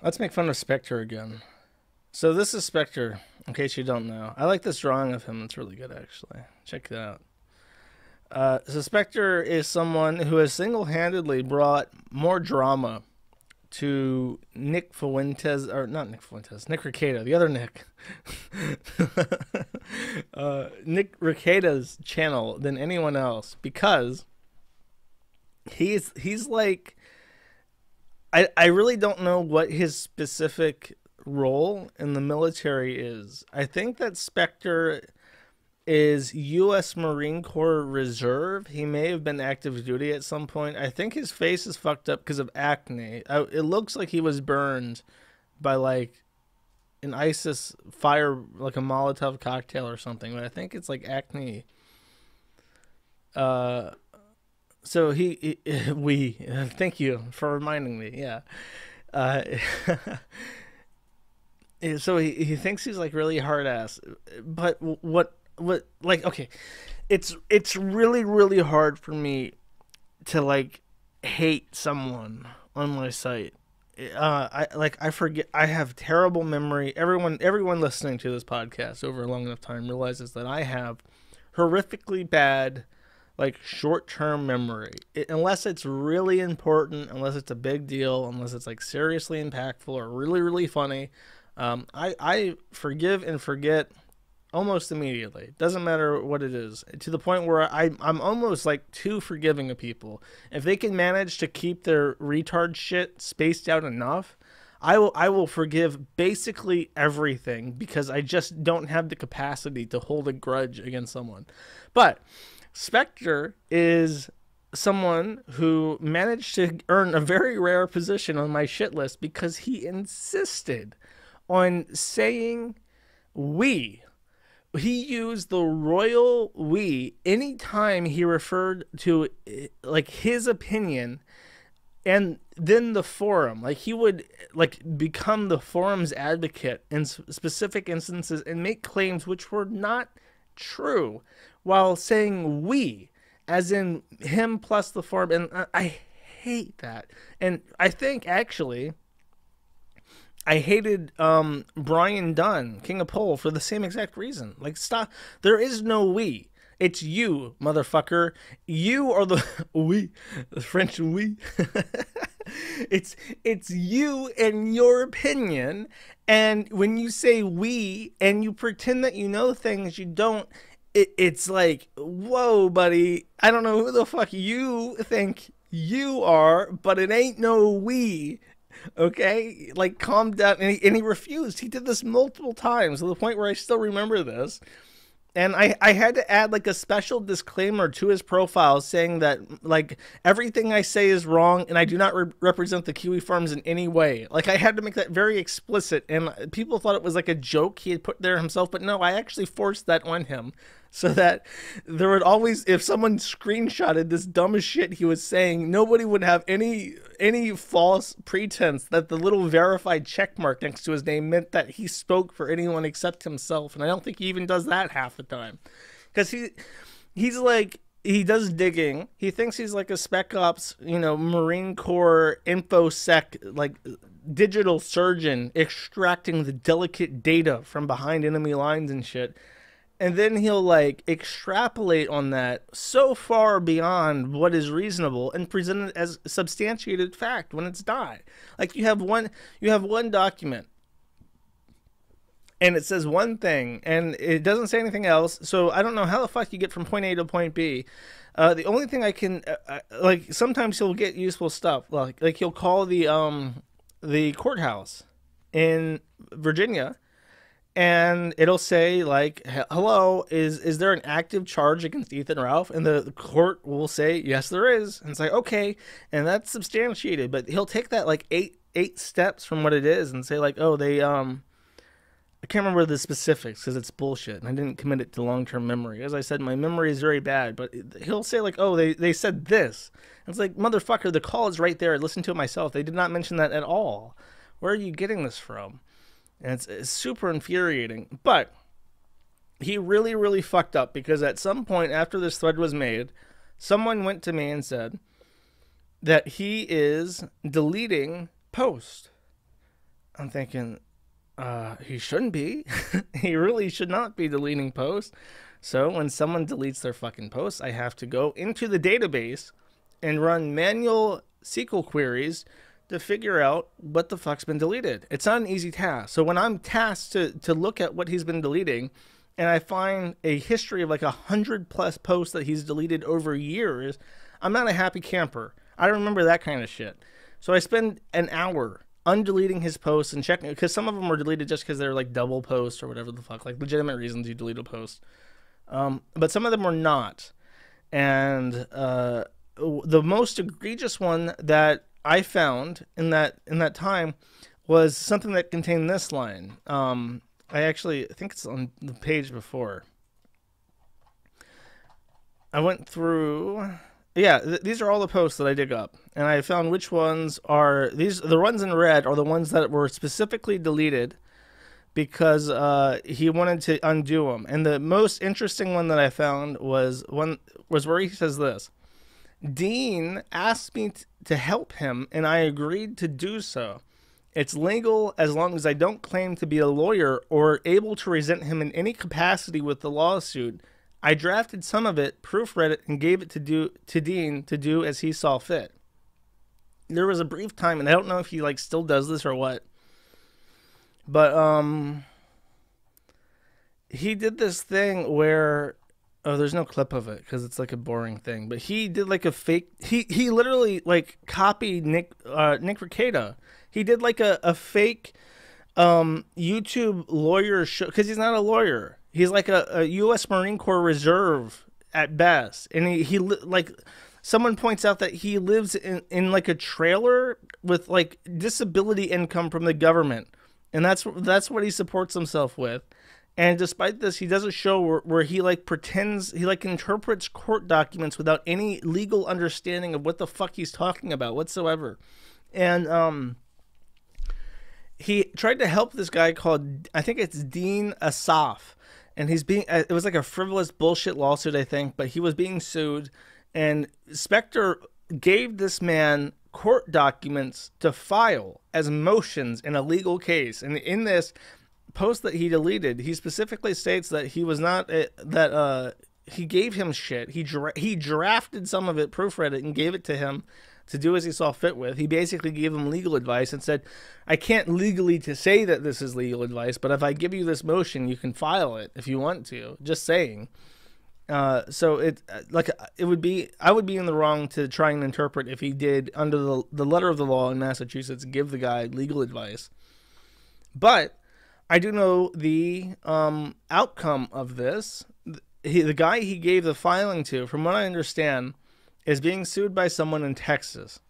Let's make fun of Spectre again. So this is Spectre, in case you don't know. I like this drawing of him. It's really good, actually. Check it out. Uh, so Spectre is someone who has single-handedly brought more drama to Nick Fuentes, or not Nick Fuentes, Nick Rekieta, the other Nick, uh, Nick Rekieta's channel than anyone else because he's he's like I I really don't know what his specific role in the military is. I think that Spectre is U.S. Marine Corps Reserve. He may have been active duty at some point. I think his face is fucked up because of acne. I, it looks like he was burned by like an ISIS fire, like a Molotov cocktail or something. But I think it's like acne. Uh, so he, he we thank you for reminding me. Yeah. Uh, so he, he thinks he's like really hard ass, but what what like okay it's it's really really hard for me to like hate someone on my site uh i like i forget i have terrible memory everyone everyone listening to this podcast over a long enough time realizes that i have horrifically bad like short-term memory it, unless it's really important unless it's a big deal unless it's like seriously impactful or really really funny um i i forgive and forget almost immediately. Doesn't matter what it is. To the point where I I'm almost like too forgiving of people. If they can manage to keep their retard shit spaced out enough, I will I will forgive basically everything because I just don't have the capacity to hold a grudge against someone. But Spectre is someone who managed to earn a very rare position on my shit list because he insisted on saying we. He used the royal we anytime he referred to like his opinion and then the forum. Like he would like become the forum's advocate in specific instances and make claims which were not true while saying we as in him plus the form. and i, hate that and i think actually I hated um, Brian Dunn, King of Pole, for the same exact reason. Like, stop. There is no we. It's you, motherfucker. You are the we, the French we. it's it's you and your opinion. And when you say we and you pretend that you know things you don't, it, it's like, whoa, buddy. I don't know who the fuck you think you are, but it ain't no we. Okay? Like calm down. And he, and he refused. He did this multiple times to the point where i still remember this and I, I had to add like a special disclaimer to his profile saying that like everything I say is wrong and I do not re- represent the Kiwi Farms in any way. Like I had to make that very explicit and people thought it was like a joke he had put there himself, but no, I actually forced that on him so that there would always if someone screenshotted this dumbest shit he was saying nobody would have any any false pretense that the little verified check mark next to his name meant that he spoke for anyone except himself. And i don't think he even does that half the time. Because he he's like he does digging. He thinks he's like a spec ops you know marine corps infosec like digital surgeon extracting the delicate data from behind enemy lines and shit and then he'll like extrapolate on that so far beyond what is reasonable and present it as substantiated fact when it's not. Like you have one you have one document. And it says one thing and it doesn't say anything else. So i don't know how the fuck you get from point a to point b. Uh, the only thing i can uh, uh like sometimes he'll get useful stuff. Like like he'll call the um the courthouse in virginia and it'll say like hello is is there an active charge against ethan ralph? And the, the, court will say yes there is. And it's like okay. And that's substantiated but he'll take that like eight eight steps from what it is and say like oh they um i can't remember the specifics because it's bullshit and i didn't commit it to long-term memory. As i said my memory is very bad but he'll say like oh they, they said this. And it's like motherfucker the call is right there. I listened to it myself. They did not mention that at all. Where are you getting this from and it's, it's super infuriating. But he really, really fucked up because at some point after this thread was made, someone went to me and said that he is deleting posts. I'm thinking, uh, he shouldn't be. he really should not be deleting posts. So when someone deletes their fucking posts, I have to go into the database and run manual SQL queries to figure out what the fuck's been deleted. It's not an easy task. So when I'm tasked to, to look at what he's been deleting and I find a history of like a hundred plus posts that he's deleted over years, I'm not a happy camper. I remember that kind of shit. So I spend an hour undeleting his posts and checking because some of them were deleted just because they're like double posts or whatever the fuck, like legitimate reasons you delete a post. Um, but some of them were not. And uh, the most egregious one that I found in that in that time was something that contained this line. Um, I actually I think it's on the page before. I went through. Yeah, th- these are all the posts that I dig up, and I found which ones are these. The ones in red are the ones that were specifically deleted because uh, he wanted to undo them. And the most interesting one that I found was one was where he says this. Dean asked me t- to help him, and I agreed to do so. It's legal as long as I don't claim to be a lawyer or able to resent him in any capacity with the lawsuit. I drafted some of it, proofread it, and gave it to do to Dean to do as he saw fit. There was a brief time, and I don't know if he like still does this or what, but um, he did this thing where Oh, there's no clip of it because it's like a boring thing. But he did like a fake. He he literally like copied Nick uh, Nick Rekieta. He did like a a fake um, YouTube lawyer show because he's not a lawyer. He's like a, a U.S. Marine Corps reserve at best, and he he like someone points out that he lives in in like a trailer with like disability income from the government, and that's that's what he supports himself with. And despite this, he does a show where, where he like pretends he like interprets court documents without any legal understanding of what the fuck he's talking about whatsoever. And um he tried to help this guy called I think it's Dean Asaf. And he's being uh, it was like a frivolous bullshit lawsuit, I think, but he was being sued and Spectre gave this man court documents to file as motions in a legal case. And in this, post that he deleted, he specifically states that he was not a, that uh he gave him shit. He dra- he drafted some of it, proofread it, and gave it to him to do as he saw fit with. He basically gave him legal advice and said, "I can't legally to say that this is legal advice, but if I give you this motion, you can file it if you want to." Just saying. Uh, so it like it would be I would be in the wrong to try and interpret if he did under the the letter of the law in Massachusetts give the guy legal advice, but I do know the um, outcome of this. He, the guy he gave the filing to, from what I understand, is being sued by someone in Texas.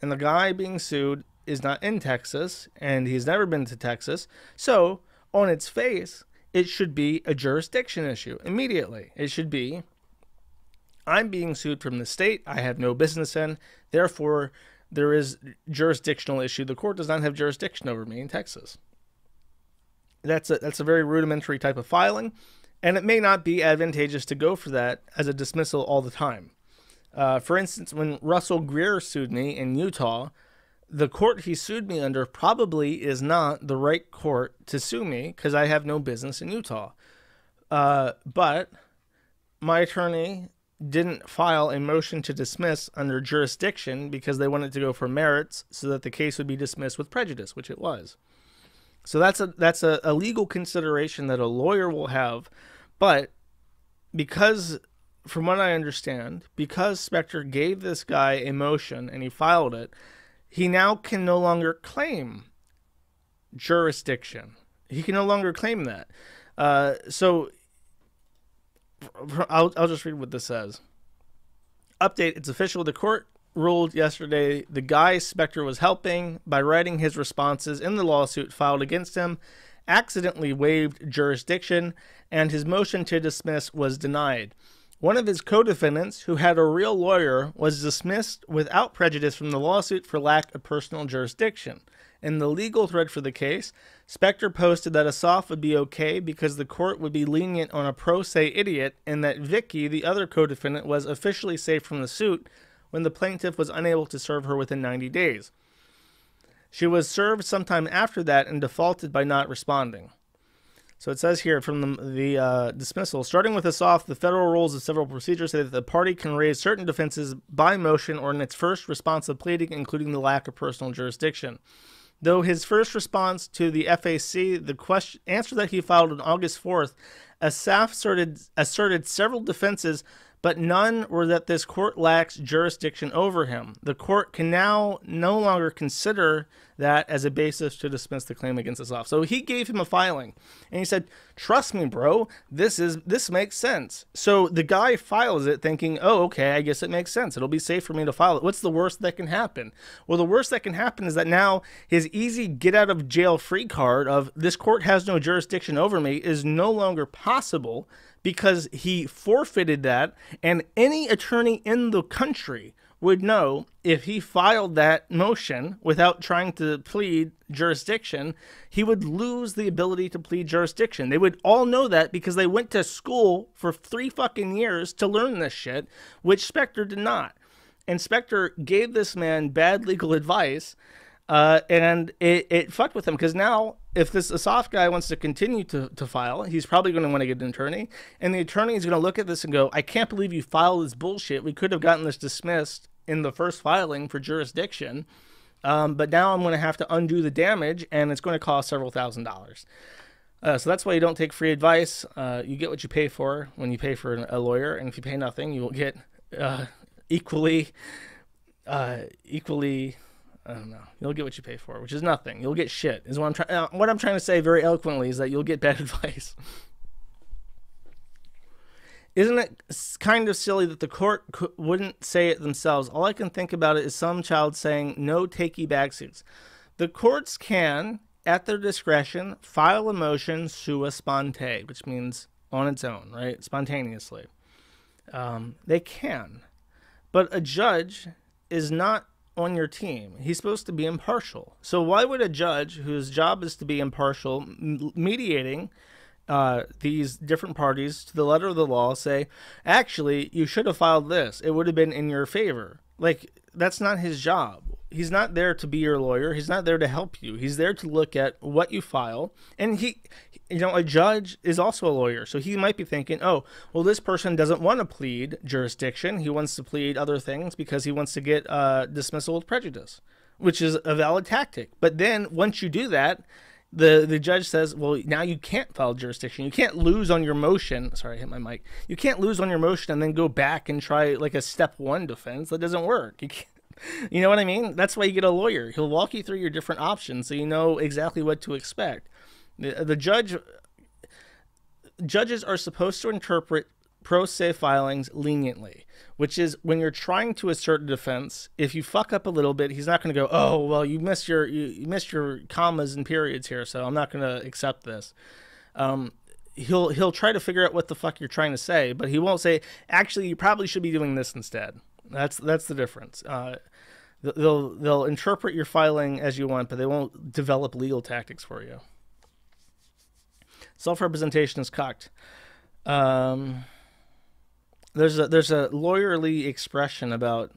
And the guy being sued is not in Texas, and he's never been to Texas. So, on its face, it should be a jurisdiction issue immediately. It should be I'm being sued from the state I have no business in, therefore, there is jurisdictional issue. The court does not have jurisdiction over me in Texas. That's a that's a very rudimentary type of filing, and it may not be advantageous to go for that as a dismissal all the time. Uh, for instance, when Russell Greer sued me in Utah, the court he sued me under probably is not the right court to sue me because I have no business in Utah. Uh, but my attorney didn't file a motion to dismiss under jurisdiction because they wanted to go for merits so that the case would be dismissed with prejudice, which it was. So that's a that's a, a legal consideration that a lawyer will have, but because from what I understand, because Spectre gave this guy a motion and he filed it, he now can no longer claim jurisdiction. He can no longer claim that. Uh, so I'll, I'll just read what this says. Update It's official. The court ruled yesterday the guy Spectre was helping by writing his responses in the lawsuit filed against him accidentally waived jurisdiction and his motion to dismiss was denied. One of his co defendants, who had a real lawyer, was dismissed without prejudice from the lawsuit for lack of personal jurisdiction. In the legal thread for the case, Spectre posted that Asaf would be okay because the court would be lenient on a pro se idiot and that Vicky, the other co defendant, was officially safe from the suit when the plaintiff was unable to serve her within 90 days. She was served sometime after that and defaulted by not responding. So it says here from the, the uh, dismissal, starting with this off, the federal rules of civil procedure say that the party can raise certain defenses by motion or in its first response of pleading, including the lack of personal jurisdiction. Though his first response to the FAC, the question, answer that he filed on August 4th, Asaf asserted, asserted several defenses but none were that this court lacks jurisdiction over him. The court can now no longer consider that as a basis to dismiss the claim against Asaf. So he gave him a filing and he said, "Trust me, bro, this is this makes sense." So the guy files it thinking, "Oh, okay, I guess it makes sense. It'll be safe for me to file it." What's the worst that can happen? Well, the worst that can happen is that now his easy get out of jail free card of this court has no jurisdiction over me is no longer possible because he forfeited that, and any attorney in the country would know if he filed that motion without trying to plead jurisdiction, he would lose the ability to plead jurisdiction. They would all know that because they went to school for three fucking years to learn this shit, which Spectre did not. And Spectre gave this man bad legal advice uh, and it, it fucked with him because now if this Asaf guy wants to continue to, to file, he's probably going to want to get an attorney. And the attorney is going to look at this and go, I can't believe you filed this bullshit. We could have gotten this dismissed in the first filing for jurisdiction. Um, but now I'm going to have to undo the damage and it's going to cost several thousand dollars. Uh, so that's why you don't take free advice. Uh, you get what you pay for when you pay for a lawyer. And if you pay nothing, you will get uh, equally, uh, equally I don't know. You'll get what you pay for, which is nothing. You'll get shit. Is what I'm trying. Uh, what I'm trying to say very eloquently is that you'll get bad advice. Isn't it kind of silly that the court wouldn't say it themselves? All I can think about it is some child saying no takey backseats. The courts can, at their discretion, file a motion sua sponte, which means on its own, right? Spontaneously. Um, they can. But a judge is not on your team. He's supposed to be impartial. So why would a judge whose job is to be impartial, mediating uh, these different parties to the letter of the law, say, actually, you should have filed this. It would have been in your favor. Like that's not his job. He's not there to be your lawyer. He's not there to help you. He's there to look at what you file. And he, you know, a judge is also a lawyer. So he might be thinking, oh, well, this person doesn't want to plead jurisdiction. He wants to plead other things because he wants to get uh, dismissal with prejudice, which is a valid tactic. But then once you do that, the the judge says, well, now you can't file jurisdiction. You can't lose on your motion. Sorry, I hit my mic. You can't lose on your motion and then go back and try like a step one defense. That doesn't work. You can't. You know what I mean? That's why you get a lawyer. He'll walk you through your different options so you know exactly what to expect. The, the judge judges are supposed to interpret pro se filings leniently, which is when you're trying to assert a defense, if you fuck up a little bit, he's not going to go, "Oh, well, you missed your you, you, missed your commas and periods here, so I'm not going to accept this." Um, he'll he'll try to figure out what the fuck you're trying to say, but he won't say, "Actually, you probably should be doing this instead." That's that's the difference. Uh, they'll they'll interpret your filing as you want, but they won't develop legal tactics for you. Self representation is cocked. Um, there's a there's a lawyerly expression about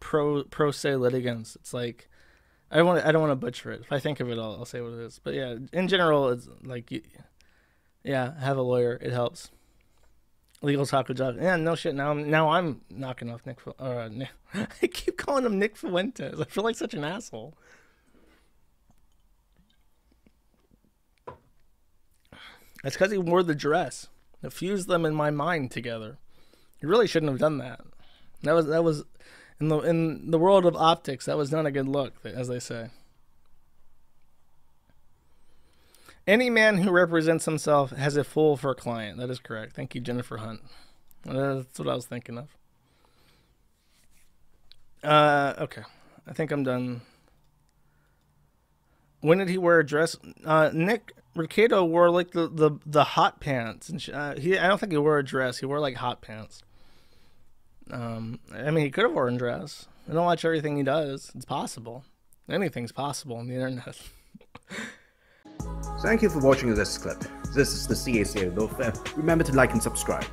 pro pro se litigants. It's like I don't want I don't want to butcher it. If I think of it, I'll, I'll say what it is. But yeah, in general, it's like yeah, have a lawyer. It helps. Legal taco job. Yeah, no shit. Now I'm now I'm knocking off Nick. Uh, Nick. I keep calling him Nick Fuentes. I feel like such an asshole. That's because he wore the dress. It fused them in my mind together. You really shouldn't have done that. That was that was in the in the world of optics. That was not a good look, as they say. Any man who represents himself has a fool for a client. That is correct. Thank you, Jennifer Hunt. That's what I was thinking of. Uh, okay. I think I'm done. When did he wear a dress? Uh, Nick Rekieta wore like the, the, the hot pants, and uh, he I don't think he wore a dress. He wore like hot pants. Um, I mean, he could have worn a dress. I don't watch everything he does. It's possible. Anything's possible on the internet. Thank you for watching this clip. This is the CACA Lawfare. Remember to like and subscribe.